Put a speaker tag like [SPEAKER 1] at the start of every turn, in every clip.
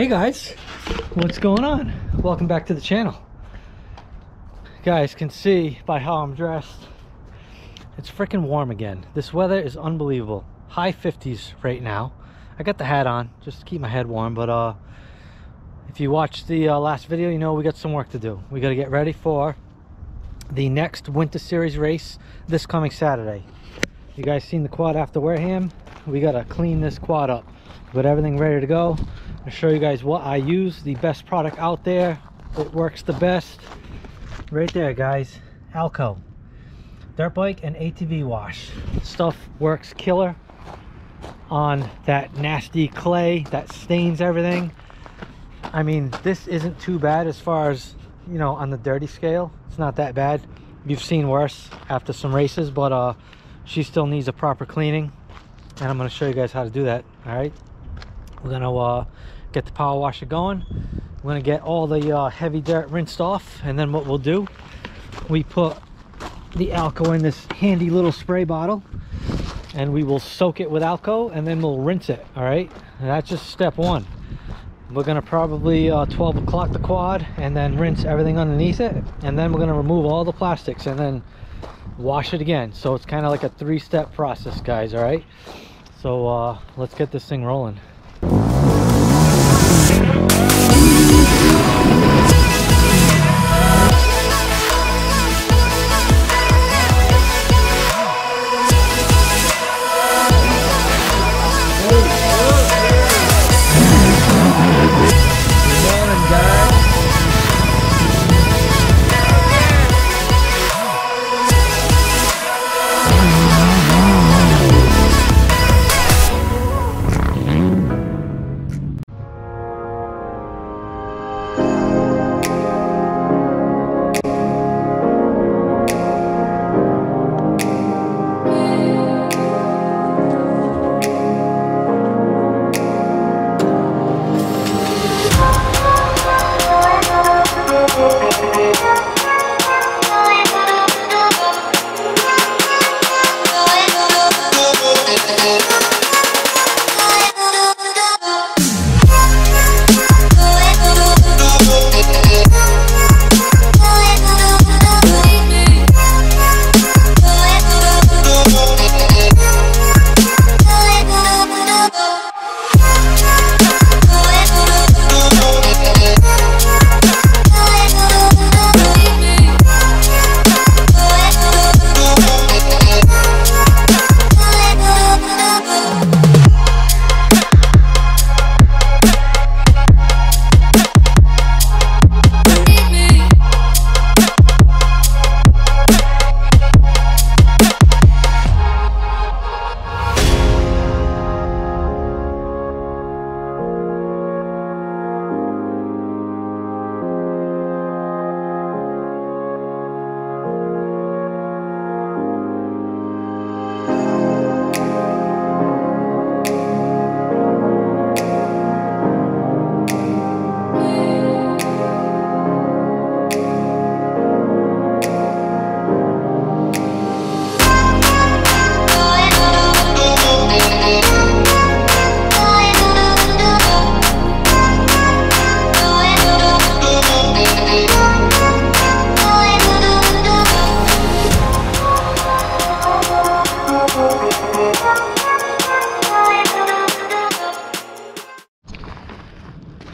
[SPEAKER 1] Hey guys, what's going on? Welcome back to the channel. Guys can see by how I'm dressed, it's freaking warm again. This weather is unbelievable. High 50s right now. I got the hat on just to keep my head warm, but uh, if you watched the uh, last video, you know we got some work to do. We got to get ready for the next Winter Series race this coming Saturday. You guys seen the quad after Wareham? We got to clean this quad up. Got everything ready to go. I'll show you guys what I use, the best product out there. It works the best. Right there, guys. Alco. Dirt bike and ATV wash. Stuff works killer on that nasty clay that stains everything. I mean, this isn't too bad as far as, you know, on the dirty scale. It's not that bad. You've seen worse after some races, but uh, she still needs a proper cleaning. And I'm going to show you guys how to do that, all right? We're going to uh, get the power washer going. We're going to get all the uh, heavy dirt rinsed off. And then what we'll do, we put the Alco in this handy little spray bottle and we will soak it with Alco and then we'll rinse it all right and that's just step one we're gonna probably uh, 12 o'clock the quad and then rinse everything underneath it and then we're gonna remove all the plastics and then wash it again so it's kind of like a three-step process guys all right so uh, let's get this thing rolling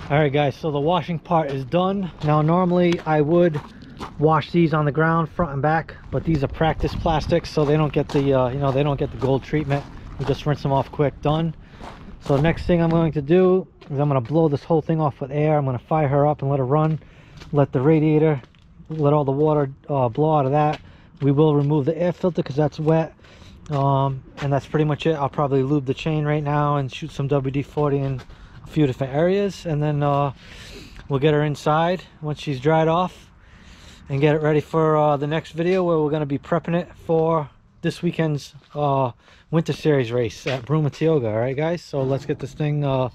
[SPEAKER 1] all right guys so the washing part is done. Now normally i would wash these on the ground front and back but these are practice plastics so they don't get the uh, you know they don't get the gold treatment. We just rinse them off quick done. So next thing i'm going to do is i'm going to blow this whole thing off with air. I'm going to fire her up and let her run let the radiator let all the water uh, blow out of that. We will remove the air filter because that's wet um, and that's pretty much it. I'll probably lube the chain right now and shoot some wd-40 in a few different areas and then uh, we'll get her inside once she's dried off and get it ready for uh, the next video where we're going to be prepping it for this weekend's uh, winter series race at Bruma Tioga all right guys? So let's get this thing uh,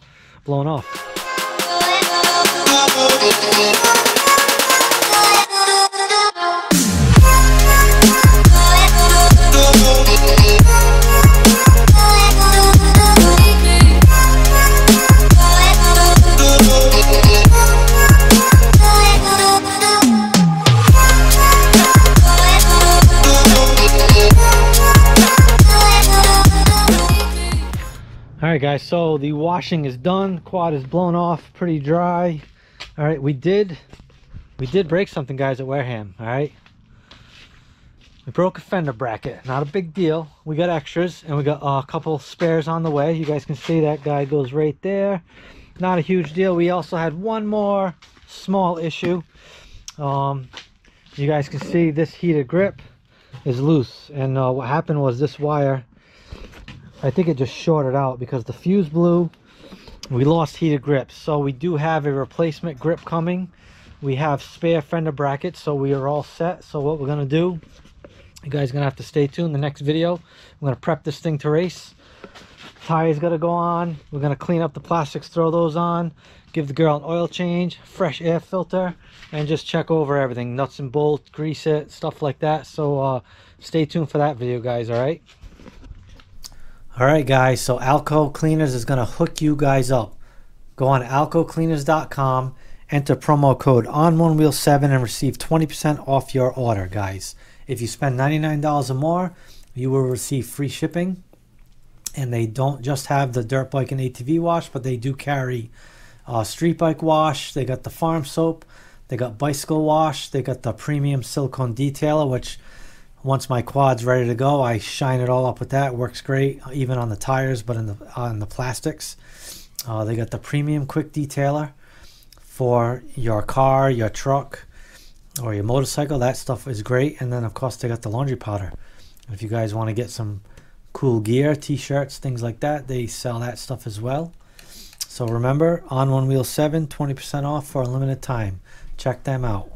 [SPEAKER 1] blown off right, guys. So the washing is done. Quad is blown off, pretty dry. All right, we did, we did break something, guys, at Wareham. All right. We broke a fender bracket. Not a big deal. We got extras, and we got a couple spares on the way. You guys can see that guy goes right there. Not a huge deal. We also had one more small issue. Um, you guys can see this heated grip is loose and uh, what happened was this wire I think it just shorted out because the fuse blew. We lost heated grips so we do have a replacement grip coming. We have spare fender brackets so we are all set. So what we're gonna do you guys gonna have to stay tuned. The next video i'm gonna prep this thing to race. Tires gotta go on. We're gonna clean up the plastics throw those on give the girl an oil change fresh air filter and just check over everything. Nuts and bolts grease it stuff like that. So uh, stay tuned for that video guys all right all right guys so alco cleaners is going to hook you guys up go on alcocleaners.com enter promo code on one wheel 7 and receive 20% off your order guys if you spend $99 or more you will receive free shipping and they don't just have the dirt bike and ATV wash but they do carry uh, street bike wash. They got the farm soap. They got bicycle wash. They got the premium silicone detailer, which once my quad's ready to go, I shine it all up with that. Works great, even on the tires, but in the on the plastics. Uh, they got the premium quick detailer for your car, your truck, or your motorcycle. That stuff is great. And then of course they got the laundry powder. If you guys want to get some cool gear, t-shirts, things like that, they sell that stuff as well. So remember, on One Wheel 7, 20% off for a limited time. Check them out.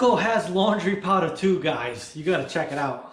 [SPEAKER 1] Alco has laundry powder too, guys. You gotta check it out.